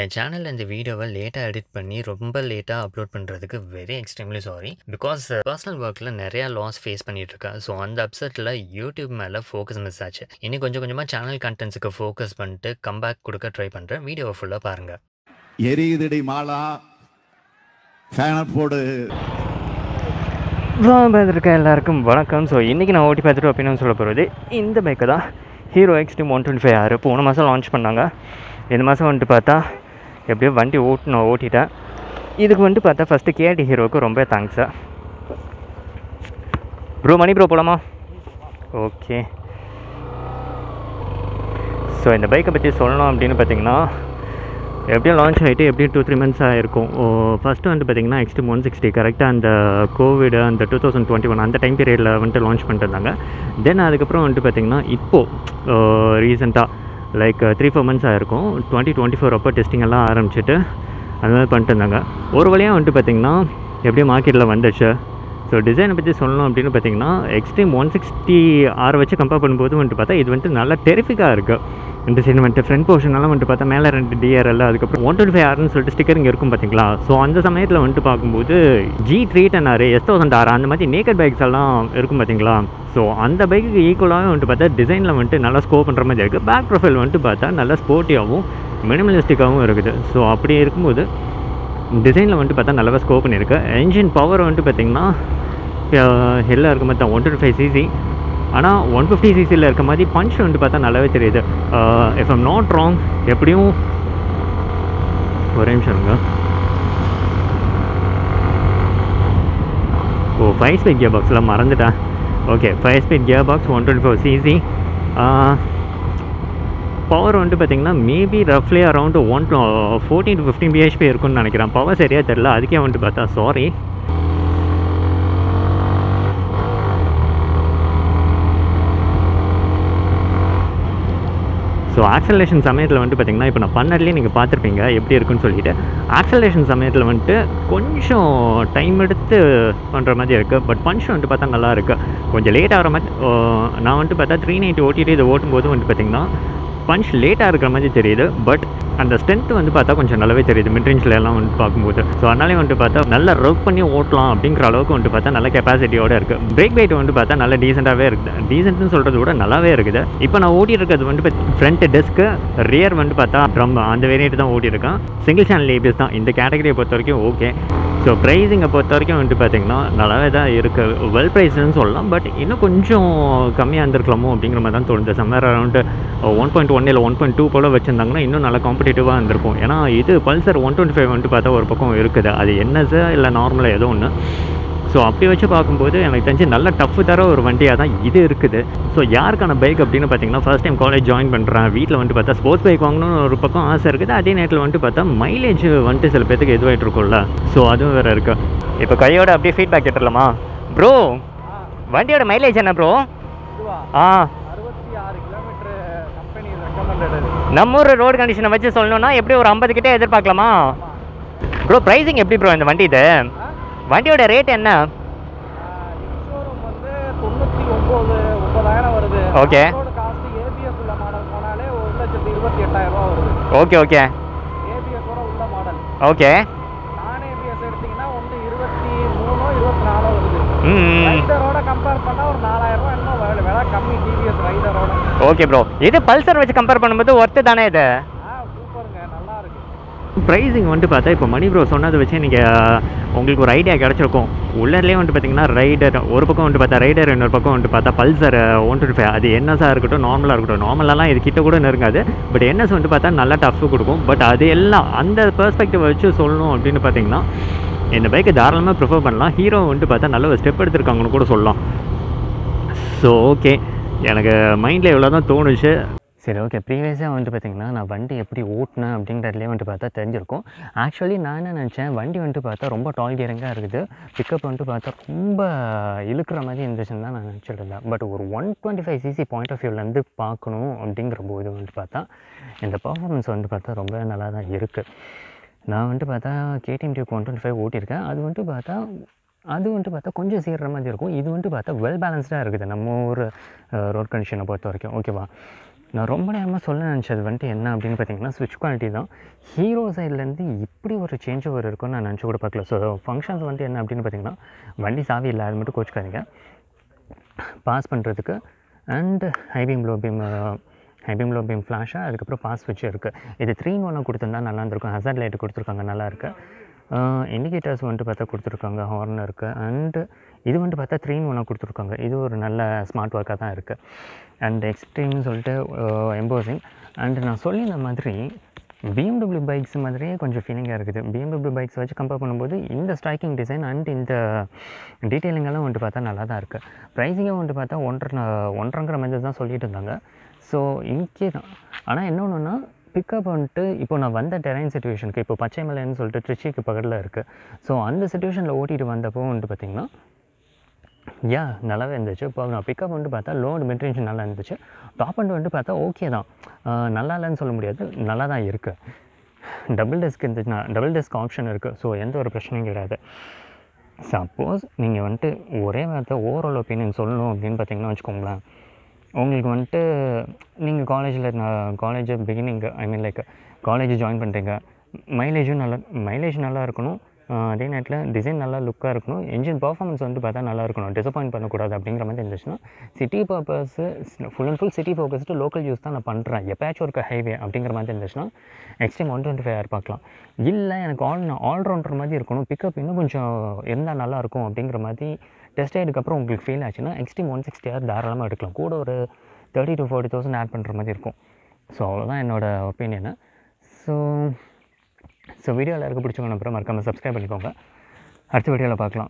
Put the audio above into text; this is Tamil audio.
என் சேனல்ல இந்த வீடியோவை லேட்டாக எடிட் பண்ணி ரொம்ப லேட்டாக அப்லோட் பண்ணுறதுக்கு very extremely sorry because personal ஒர்க்கில் நிறையா லாஸ் ஃபேஸ் பண்ணிட்டு இருக்கேன். ஸோ அந்த அப்செட்டில் யூடியூப் மேலே ஃபோக்கஸ் மிஸ் ஆச்சு. இனி கொஞ்சம் கொஞ்சமாக சேனல் கண்டென்ட்ஸுக்கு ஃபோக்கஸ் பண்ணிட்டு கம்பேக் கொடுக்க ட்ரை பண்ணுறேன் வீடியோவை ஃபுல்லாக பாருங்கள் எரியுதடி மாலா. ஃபேனை போடு. இருக்க எல்லாருக்கும் வணக்கம். ஸோ இன்றைக்கி நான் ஓட்டி பார்த்துட்டு அப்படின்னு சொல்ல போகிறது இந்த பைக்கு தான். Hero extreme one twenty five ஆறு போன மாதம் லான்ச் பண்ணாங்க. இந்த மாதம் வந்துட்டு பார்த்தா எப்படியோ வண்டி ஓட்டணும் ஓட்டிட்டேன். இதுக்கு வந்துட்டு பார்த்தா ஃபஸ்ட்டு கேடி ஹீரோவுக்கு ரொம்ப தேங்க்ஸா ப்ரோ மணி ப்ரோ போகலாமா ஓகே ஸோ இந்த பைக்கை பற்றி சொல்லணும் அப்படின்னு பார்த்தீங்கன்னா எப்படியும் லான்ச் ஆகிட்டு எப்படியும் டூ த்ரீ மந்த்ஸ் ஆகிருக்கும் ஃபஸ்ட்டு வந்து பார்த்தீங்கன்னா எக்ஸ்ட்ரீம் ஒன் சிக்ஸ்டி கரெக்டாக அந்த கோவிட் அந்த டூ தௌசண்ட் டுவெண்ட்டி ஒன் அந்த டைம் பீரியடில் வந்துட்டு லான்ச் பண்ணிட்டு இருந்தாங்க. தென் அதுக்கப்புறம் வந்துட்டு பார்த்தீங்கன்னா இப்போது ரீசெண்டாக லைக் த்ரீ ஃபோர் மந்த்ஸ் ஆகிருக்கும் டுவெண்ட்டி டுவெண்ட்டி ஃபோர் அப்போ டெஸ்டிங் எல்லாம் ஆரம்பிச்சிட்டு அந்த மாதிரி பண்ணிட்டு இருந்தாங்க. ஒரு வழியாக வந்துட்டு பார்த்தீங்கன்னா எப்படியும் மார்க்கெட்டில் வந்துச்சு. ஸோ டிசைனை பற்றி சொல்லணும் அப்படின்னு பார்த்தீங்கன்னா எக்ஸ்ட்ரீம் ஒன் சிக்ஸ்டி ஆறு வச்சு கம்பேர் பண்ணும்போது வந்துட்டு பார்த்தா இது வந்துட்டு நல்லா டெரிஃபிக்காக இருக்குது இந்த சைடு வந்துட்டு ஃப்ரண்ட் போர்ஷனெல்லாம் வந்துட்டு பார்த்தா மேலே ரெண்டு டிஆர்எல் அதுக்கப்புறம் ஒன் டுவெண்ட்டி ஃபைவ் ஆர்னு சொல்லிட்டு ஸ்டிக்கர் இங்கே இருக்கும் பார்த்தீங்களா? ஸோ அந்த சமயத்தில் வந்துட்டு பார்க்கும்போது G three ten R S thousand R அந்த மாதிரி நேக்கட் பைக்ஸ் எல்லாம் இருக்கும் பார்த்தீங்களா? ஸோ அந்த பைக்குக்கு ஈக்குவலாகவே வந்துட்டு பார்த்தா டிசைனில் வந்துட்டு நல்லா ஸ்கோப் பண்ணுற மாதிரி இருக்குது பேக் ப்ரொஃபைல் வந்துட்டு பார்த்தா நல்லா ஸ்போர்ட்டியாகவும் மினிமலிஸ்டிக்காகவும் இருக்குது. ஸோ அப்படி இருக்கும்போது டிசைனில் வந்துட்டு பார்த்தா நல்லாவே ஸ்கோப் பண்ணியிருக்கு என்ஜின் பவர் வந்துட்டு பார்த்திங்கன்னா ஹெல்லாக இருக்க மாதிரி தான் ஒன் டுவெண்ட்டி ஃபைவ் சிசி ஆனால் ஒன் ஃபிஃப்டி சிசியில் இருக்க மாதிரி பஞ்ச் வந்துட்டு பார்த்தா நல்லாவே தெரியுது. இஃப் எம் நாட் ராங் எப்படியும் ஒரே நிமிஷம் இருங்க. ஓ ஃபைவ் ஸ்பீட் கியர் பாக்ஸில் மறந்துட்டேன். Okay five speed gear box one twenty four cc power வந்துட்டு பார்த்தீங்கன்னா maybe ரஃப்லி around one fourteen to fifteen BHP இருக்கும்னு நினைக்கிறேன். பவர் சரியாக தெரில அதுக்கே வந்துட்டு பார்த்தா சாரி ஸோ ஆக்சலேஷன் சமயத்தில் வந்துட்டு பார்த்தீங்கன்னா இப்போ நான் பண்ணதுலேயே நீங்கள் பார்த்துருப்பீங்க. எப்படி இருக்குன்னு சொல்லிட்டு. ஆக்சலேஷன் சமயத்தில் வந்துட்டு கொஞ்சம் டைம் எடுத்து பண்ணுற மாதிரி இருக்குது பட் பஞ்ச் வந்துட்டு பார்த்தா நல்லா இருக்குது கொஞ்சம் லேட் ஆகிற மாதிரி uh, நான் வந்துட்டு பார்த்தா த்ரீ நைன்ட்டி ஓட்டிட்டு இதை ஓட்டும்போது வந்துட்டு பார்த்தீங்கன்னா பஞ்ச் லேட்டாக இருக்கிற மாதிரி தெரியுது பட் அந்த ஸ்ட்ரென்த் வந்து பார்த்தா கொஞ்சம் நல்லாவே தெரியுது மிட்ரேஞ்சில் எல்லாம் வந்து பார்க்கும்போது. ஸோ அதனாலே வந்துட்டு பார்த்தா நல்லா ரவ் பண்ணி ஓட்டலாம் அப்படிங்கிற அளவுக்கு வந்துட்டு பார்த்தா நல்ல கெப்பாசிட்டியோட இருக்குது பிரேக் பைட் வந்து பார்த்தா நல்லா டீசெண்டாகவே இருக்குது டீசென்ட்னு சொல்கிறது கூட நல்லாவே இருக்குது. இப்போ நான் ஓடி இருக்கிறது வந்து ஃப்ரண்ட் டெஸ்க்கு ரியர் வந்து பார்த்தா ட்ரம் அந்த வேரியண்ட் தான் ஓட்டியிருக்கேன் சிங்கிள் சேனல் ஏபிஎஸ் தான். இந்த கேட்டகரியை பொறுத்த வரைக்கும் ஓகே ஸோ ப்ரைஸிங்கை பொறுத்த வரைக்கும் வந்துட்டு பார்த்தீங்கன்னா நல்லாவே தான் இருக்குது வெல் ப்ரைஸ்னு சொல்லலாம் பட் இன்னும் கொஞ்சம் கம்மியாக இருந்திருக்கலாமோ அப்படிங்கிற மாதிரி தான் தோணுது. Somewhere around one point one இல்லை ஒன் பாயிண்ட் டூ போல் வச்சுருந்தாங்கன்னா இன்னும் நல்லா காம்படிட்டிவாக இருந்திருக்கும். ஏன்னா இது பல்சர் ஒன் டுவெண்ட்டி ஃபைவ் வந்துட்டு பார்த்தா ஒரு பக்கம் இருக்குது. அது என்னது இல்லை நார்மலாக ஏதோ ஒன்று ஸோ அப்படி வச்சு பார்க்கும்போது எனக்கு தெரிஞ்சு நல்ல டஃப் தர ஒரு வண்டியாக தான் இது இருக்குது. ஸோ யாருக்கான பைக் அப்படின்னு பார்த்தீங்கன்னா ஃபர்ஸ்ட் டைம் காலேஜ் ஜாயின் பண்ணுறேன் வீட்டில் வந்துட்டு பார்த்தா ஸ்போர்ட்ஸ் பைக் வாங்கணும்னு ஒரு பக்கம் ஆசை இருக்குது. அதே நேரத்தில் வந்துட்டு பார்த்தா மைலேஜ் வந்துட்டு சில பேத்துக்கு எதுவாகிட்டு இருக்கும்ல. ஸோ அதுவும் வேறு இருக்கு. இப்போ கையோட அப்படியே ஃபீட்பேக் கேட்டுடலாமா? ப்ரோ வண்டியோட மைலேஜ் என்ன ப்ரோ ஆ. நம்ம ஊர் ரோடு கண்டிஷனை வச்சு சொல்லணும்னா எப்படி ஒரு ஐம்பது கிட்டே எதிர்பார்க்கலாமா? ப்ரோ ப்ரைஸிங் எப்படி ப்ரோ இந்த வண்டி இது வண்டியோட ரேட் என்ன? வருது. ஓகே ஓகே ஏபிஎஸோட உள்ள மாடல் ஓகே ரைடரோட ஓகே ப்ரோ இது பல்சர் வச்சு கம்பேர் பண்ணும்போது ஒர்த்து தானே இது ஆ சூப்பருங்க நல்லா இருக்கு ப்ரைஸிங் வந்துட்டு பார்த்தா இப்போ மணி ப்ரோ சொன்னதை வச்சு நீங்கள் உங்களுக்கு ஒரு ஐடியா கிடச்சிருக்கும். உள்ளர்லேயே வந்துட்டு பார்த்தீங்கன்னா ரைடர் ஒரு பக்கம் வந்துட்டு பார்த்தா ரைடர் இன்னொரு பக்கம் வந்துட்டு பார்த்தா பல்சர் ஒன் டுவெண்ட்டி ஃபைவ் அது என்எஸ்ஸாக இருக்கட்டும் நார்மலாக இருக்கட்டும். நார்மலாலாம் இது கிட்ட கூட நெருங்காது. பட் என்எஸ் வந்துட்டு பார்த்தா நல்லா டஃப் கொடுக்கும். பட் அது எல்லாம் அந்த பெர்ஸ்பெக்டிவ் வச்சு சொல்லணும் அப்படின்னு பார்த்தீங்கன்னா இந்த பைக்கை தாராளமாக ப்ரிஃபர் பண்ணலாம். ஹீரோ வந்துட்டு பார்த்தா நல்ல ஒரு ஸ்டெப் எடுத்திருக்காங்கன்னு கூட சொல்லலாம். ஸோ ஓகே எனக்கு மைண்டில் எவ்வளோ தான் தோணுச்சு. சரி ஓகே ப்ரீவியஸாக வந்துட்டு பார்த்திங்கன்னா நான் வண்டி எப்படி ஓட்டினேன் அப்படிங்கிறதுலேயே வந்துட்டு பார்த்தா தெரிஞ்சிருக்கும். ஆக்சுவலி நான் என்ன நினச்சேன் வண்டி வந்துட்டு பார்த்தா ரொம்ப டால் கியரிங்காக இருக்குது. பிக்கப் வந்துட்டு பார்த்தா ரொம்ப இழுக்கிற மாதிரி இருந்துச்சுன்னு தான் நான் நினச்சிட்டு இருந்தேன். பட் ஒரு one twenty five cc point of வியூலேருந்து பார்க்கணும் அப்படிங்கிற போது வந்துட்டு பார்த்தா இந்த பர்ஃபார்மன்ஸ் வந்துட்டு பார்த்தா ரொம்ப நல்லா தான் இருக்குது நான் வந்துட்டு பார்த்தா KTM Duke one twenty five ஓட்டியிருக்கேன். அது வந்துட்டு பார்த்தா அது வந்துட்டு பார்த்தா கொஞ்சம் சீர்ற மாதிரி இருக்கும். இது வந்துட்டு பார்த்தா வெல் பேலன்ஸ்டாக இருக்குது. நம்ம ஊர் ரோட் கண்டிஷனை பொறுத்த வரைக்கும் ஓகேவா நான் ரொம்ப நேரமாக சொல்ல நினச்சது வந்துட்டு என்ன அப்படின்னு பார்த்தீங்கன்னா ஸ்விட்ச் குவாலிட்டி தான். ஹீரோ சைட்லேருந்து இப்படி ஒரு சேஞ்ச் ஓவர் இருக்கும்னு நான் நினச்சி கூட பார்க்கல ஸோ ஃபங்க்ஷன்ஸ் வந்துட்டு என்ன அப்படின்னு பார்த்தீங்கன்னா வண்டி சாவி இல்லை அது மட்டும் கோச்சிக்காதீங்க. பாஸ் பண்ணுறதுக்கு and high beam low beam high beam low beam ஃப்ளாஷாக அதுக்கப்புறம் பாஸ் ஸ்விட்ச் இருக்குது இது த்ரீ இன் ஒன்னாக கொடுத்துருந்தா நல்லா இருந்திருக்கும். ஹசர் லைட் கொடுத்துருக்காங்க நல்லா இருக்குது இண்டிகேட்டர்ஸ் uh, வந்துட்டு பார்த்தா கொடுத்துருக்காங்க ஹார்ன் இருக்குது அண்டு இது வந்துட்டு பார்த்தா த்ரீ இன் ஒன்னாக கொடுத்துருக்காங்க. இது ஒரு நல்ல ஸ்மார்ட் ஒர்க்காக தான் இருக்குது அண்ட் எக்ஸ்ட்ரீம்னு சொல்லிட்டு எம்போசிங் அண்ட் நான் சொல்லியிருந்த மாதிரி பிஎம்டபிள்யூ பைக்ஸ் மாதிரியே கொஞ்சம் ஃபீலிங்காக இருக்குது. பிஎம்டபிள்யூ பைக்ஸ் வச்சு கம்பேர் பண்ணும்போது இந்த ஸ்ட்ரைக்கிங் டிசைன் அண்ட் இந்த டீட்டெயிலிங்கெல்லாம் வந்துட்டு பார்த்தா நல்லா தான் இருக்குது ப்ரைஸிங்கும் வந்துட்டு பார்த்தா ஒன்றரை ஒன்றரைங்கிற மாதிரி தான் சொல்லிட்டு இருந்தாங்க. ஸோ இங்கே தான் ஆனால் என்ன ஒன்றுன்னா பிக்கப் வந்துட்டு இப்போ நான் வந்த டெரைன் சுச்சுவேஷனுக்கு இப்போ பச்சை மலைன்னு சொல்லிட்டு ட்ரிச்சிக்கு பக்கத்தில் இருக்குது ஸோ அந்த சுச்சுவேஷனில் ஓட்டிகிட்டு வந்தப்போ வந்துட்டு பார்த்திங்கன்னா யா நல்லாவே இருந்துச்சு. இப்போ நான் பிக்கப் வந்துட்டு பார்த்தா லோடு மெட்ரேஞ்ச் நல்லா இருந்துச்சு. டாப் அண்ட் வந்துட்டு பார்த்தா ஓகே தான். நல்லா இல்லைன்னு சொல்ல முடியாது. நல்லா தான் இருக்குது டபுள் டெஸ்க் இருந்துச்சுன்னா டபுள் டெஸ்க் ஆப்ஷன் இருக்குது ஸோ எந்த ஒரு பிரச்சனையும் கிடையாது. சப்போஸ் நீங்கள் வந்துட்டு ஒரே வார்த்தை ஓவரால் ஒப்பீனியன் சொல்லணும் அப்படின்னு பார்த்தீங்கன்னா வச்சுக்கோங்களேன். உங்களுக்கு வந்துட்டு நீங்கள் காலேஜில் நான் college beginning I mean like college join பண்ணுறீங்க மைலேஜும் நல்லா மைலேஜ் நல்லா இருக்கணும். அதே நேரத்தில் டிசைன் நல்லா லுக்காக இருக்கணும். என்ஜின் பர்ஃபார்மன்ஸ் வந்து பார்த்தா நல்லா இருக்கணும். டிசப்பாயின்ட் பண்ணக்கூடாது அப்படிங்கிற மாதிரி இருந்துச்சுன்னா city purpose full and full city focused local use தான் நான் பண்ணுறேன் எப்பயாச்சும் இருக்க ஹைவே அப்படிங்கிற மாதிரி இருந்துச்சுன்னா extreme one twenty five R பார்க்கலாம் இல்லை எனக்கு ஆல் ஆல்ரவுண்டர் மாதிரி இருக்கணும். பிக்கப் இன்னும் கொஞ்சம் இருந்தால் நல்லாயிருக்கும் அப்படிங்கிற மாதிரி டெஸ்ட் ஆகிடுக்கப்புறம் உங்களுக்கு ஃபீல் ஆச்சுன்னா எக்ஸ்ட்ரீம் ஒன் சிக்ஸ்டி ஆர் தாராளமாக எடுக்கலாம். கூட ஒரு thirty to forty thousand add பண்ணுற மாதிரி இருக்கும். ஸோ அவ்வளோதான் என்னோடய ஒப்பீனியனு ஸோ ஸோ வீடியோ எல்லாருக்கும் பிடிச்சவங்க அப்புறம் மறக்காமல் சப்ஸ்கிரைப் பண்ணிக்கோங்க. அடுத்த வீடியோவில் பார்க்கலாம்.